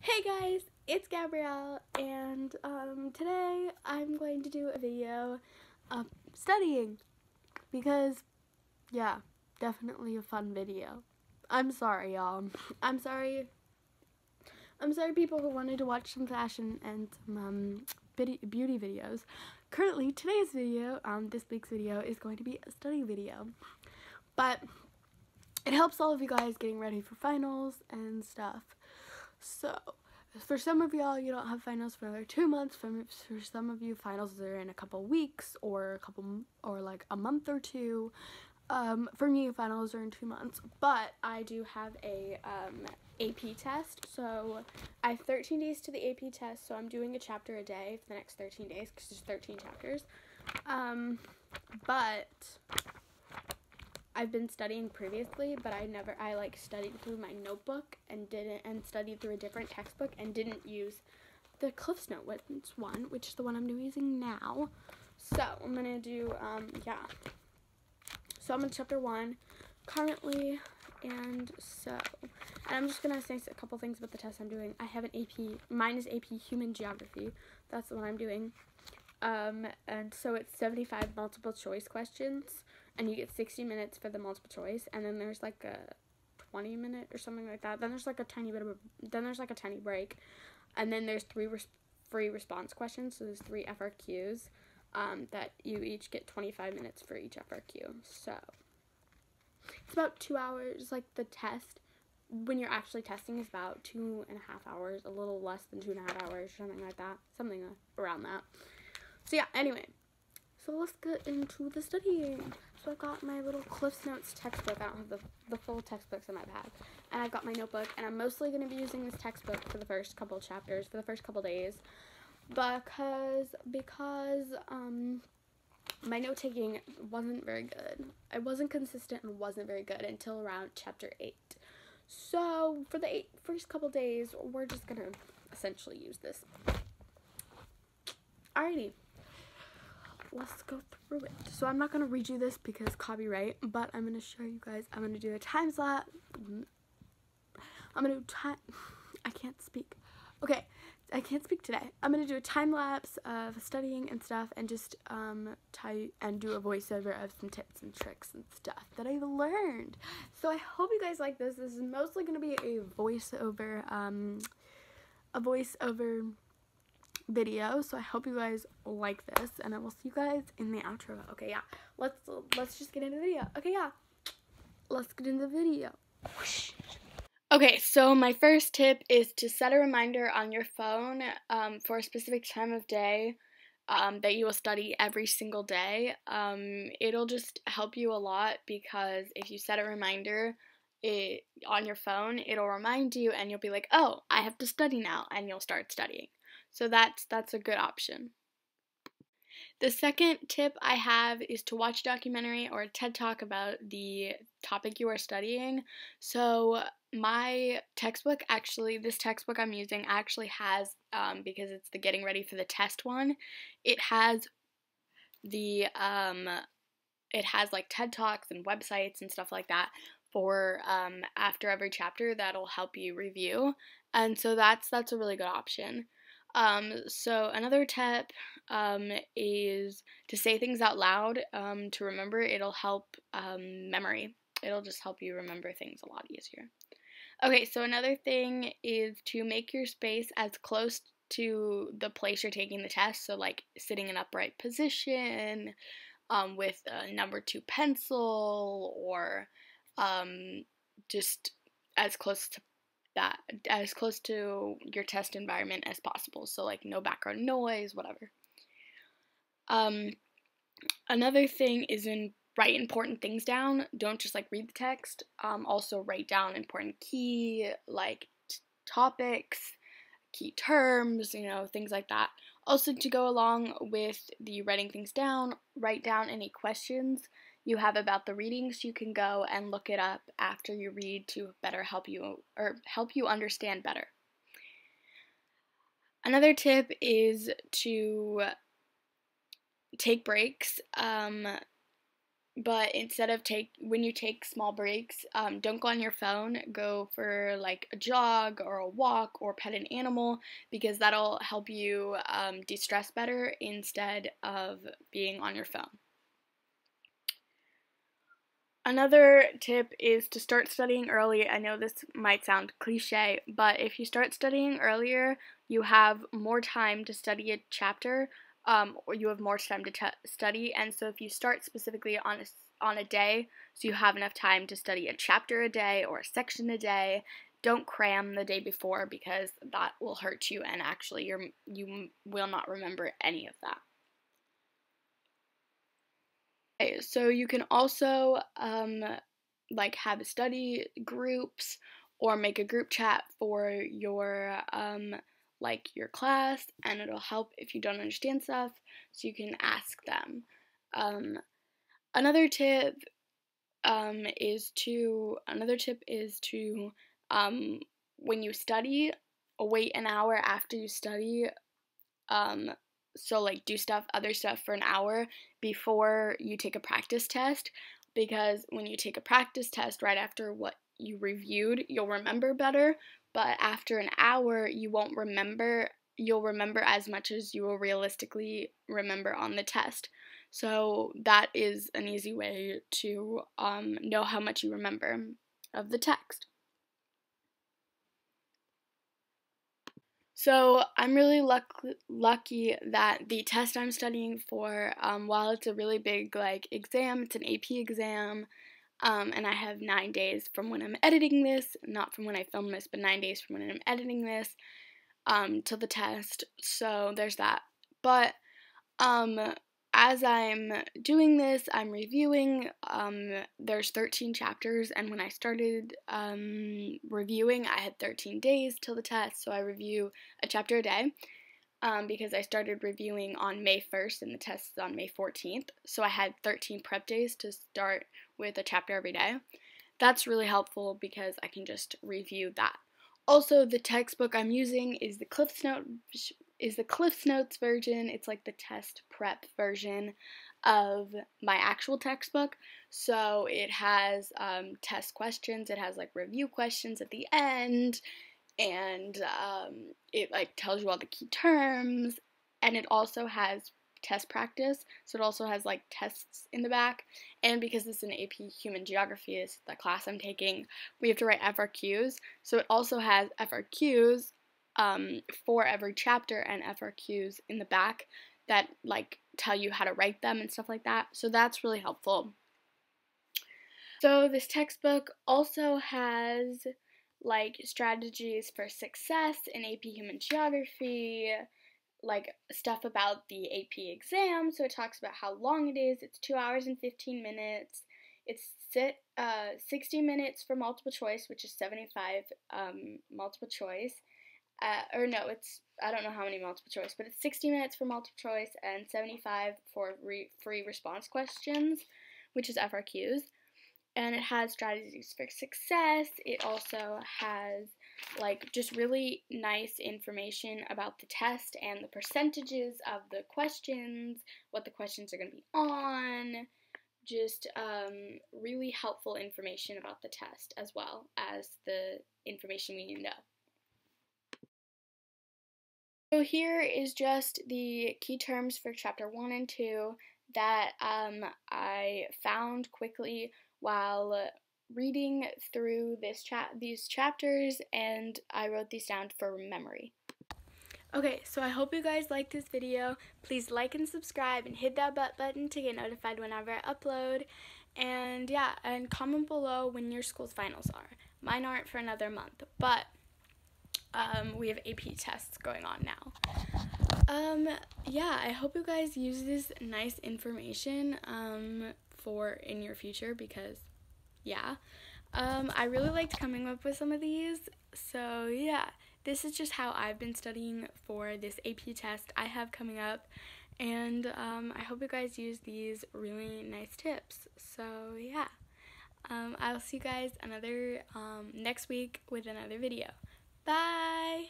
Hey guys, it's Gabrielle, and um, today I'm going to do a video of studying because, yeah, definitely a fun video. I'm sorry, y'all. I'm sorry. I'm sorry, people who wanted to watch some fashion and some um, beauty videos. Currently, today's video, um, this week's video, is going to be a study video, but it helps all of you guys getting ready for finals and stuff. So, for some of y'all, you don't have finals for another two months. For, for some of you, finals are in a couple weeks or a couple, or like a month or two. Um, for me, finals are in two months, but I do have a um, AP test. So I have 13 days to the AP test, so I'm doing a chapter a day for the next 13 days because there's 13 chapters. Um, but I've been studying previously, but I never I like studied through my notebook and didn't and studied through a different textbook and didn't use the Cliffs Note one, which is the one I'm using now. So I'm gonna do um yeah. So I'm in chapter one currently, and so and I'm just gonna say a couple things about the test I'm doing. I have an AP. Mine is AP Human Geography. That's the one I'm doing. Um, and so it's 75 multiple choice questions and you get 60 minutes for the multiple choice and then there's like a 20 minute or something like that. Then there's like a tiny bit of a then there's like a tiny break and then there's three res- free response questions so there's three frqs um, that you each get 25 minutes for each frq so it's about two hours like the test when you're actually testing is about two and a half hours a little less than two and a half hours something like that something around that. So yeah anyway so let's get into the studying so I got my little Cliffs Notes textbook. I don't have the, the full textbooks in my bag. And I've got my notebook. And I'm mostly going to be using this textbook for the first couple chapters, for the first couple days. Because, because, um, my note taking wasn't very good. I wasn't consistent and wasn't very good until around chapter 8. So, for the eight, first couple days, we're just going to essentially use this. Alrighty let's go through it. So I'm not going to read you this because copyright, but I'm going to show you guys. I'm going to do a time lapse. I'm going to do time. I can't speak. Okay, I can't speak today. I'm going to do a time lapse of studying and stuff and just um type and do a voiceover of some tips and tricks and stuff that I've learned. So I hope you guys like this. This is mostly going to be a voiceover um a voiceover video so i hope you guys like this and i will see you guys in the outro. Okay yeah. Let's let's just get into the video. Okay yeah. Let's get into the video. Okay so my first tip is to set a reminder on your phone um, for a specific time of day um, that you will study every single day. Um, it'll just help you a lot because if you set a reminder it, on your phone it'll remind you and you'll be like oh i have to study now and you'll start studying so that's that's a good option. The second tip I have is to watch a documentary or a TED Talk about the topic you are studying. So, my textbook actually, this textbook I'm using actually has, um, because it's the getting ready for the test one, it has the, um, it has like TED Talks and websites and stuff like that for um, after every chapter that'll help you review. And so that's that's a really good option. Um, so another tip um, is to say things out loud um, to remember. It'll help um, memory. It'll just help you remember things a lot easier. Okay, so another thing is to make your space as close to the place you're taking the test. So like sitting in upright position um, with a number two pencil or um, just as close to that as close to your test environment as possible. So like no background noise, whatever. Um, another thing is in write important things down. Don't just like read the text. Um, also write down important key like topics, key terms, you know, things like that. Also to go along with the writing things down, write down any questions you have about the readings, you can go and look it up after you read to better help you or help you understand better. Another tip is to take breaks. Um, but instead of take when you take small breaks um, don't go on your phone go for like a jog or a walk or pet an animal because that'll help you um, de-stress better instead of being on your phone Another tip is to start studying early. I know this might sound cliche, but if you start studying earlier, you have more time to study a chapter um, or you have more time to t- study. And so if you start specifically on a, on a day, so you have enough time to study a chapter a day or a section a day, don't cram the day before because that will hurt you and actually you're, you will not remember any of that. Okay, so you can also um, like have study groups or make a group chat for your um, like your class and it'll help if you don't understand stuff so you can ask them. Um, another tip um, is to another tip is to um, when you study wait an hour after you study um, so like do stuff other stuff for an hour before you take a practice test because when you take a practice test right after what you reviewed you'll remember better but after an hour you won't remember you'll remember as much as you will realistically remember on the test. So that is an easy way to um, know how much you remember of the text So I'm really luck- lucky that the test I'm studying for, um, while it's a really big like exam, it's an AP exam, um, and I have nine days from when I'm editing this, not from when I film this, but nine days from when I'm editing this, um, to the test. So there's that. But um, as I'm doing this, I'm reviewing. Um, there's 13 chapters, and when I started um, reviewing, I had 13 days till the test, so I review a chapter a day. Um, because I started reviewing on May 1st and the test is on May 14th. So I had 13 prep days to start with a chapter every day. That's really helpful because I can just review that. Also, the textbook I'm using is the Cliffs Note is the Cliffs Notes version. It's like the test prep version of my actual textbook. So it has um, test questions. It has like review questions at the end, and um, it like tells you all the key terms. And it also has test practice. So it also has like tests in the back. And because this is an AP Human Geography, is the class I'm taking, we have to write FRQs. So it also has FRQs um, for every chapter and FRQs in the back that like tell you how to write them and stuff like that. So that's really helpful. So this textbook also has like strategies for success in AP Human Geography, like stuff about the AP exam. So it talks about how long it is. It's two hours and 15 minutes. It's sit, uh, 60 minutes for multiple choice, which is 75 um, multiple choice. Uh, or no, it's, I don't know how many multiple choice, but it's 60 minutes for multiple choice and 75 for re- free response questions, which is FRQs. And it has strategies for success. It also has like just really nice information about the test and the percentages of the questions, what the questions are going to be on, just um, really helpful information about the test as well as the information we need to know. So here is just the key terms for chapter 1 and 2 that um, I found quickly while reading through this chat these chapters and I wrote these down for memory. Okay, so I hope you guys liked this video. Please like and subscribe and hit that butt button to get notified whenever I upload. And yeah, and comment below when your school's finals are. Mine aren't for another month, but um, we have AP tests going on now. Um, yeah, I hope you guys use this nice information um, for in your future because yeah. Um, I really liked coming up with some of these. So, yeah, this is just how I've been studying for this AP test I have coming up. And um, I hope you guys use these really nice tips. So, yeah. Um, I'll see you guys another um, next week with another video. Bye!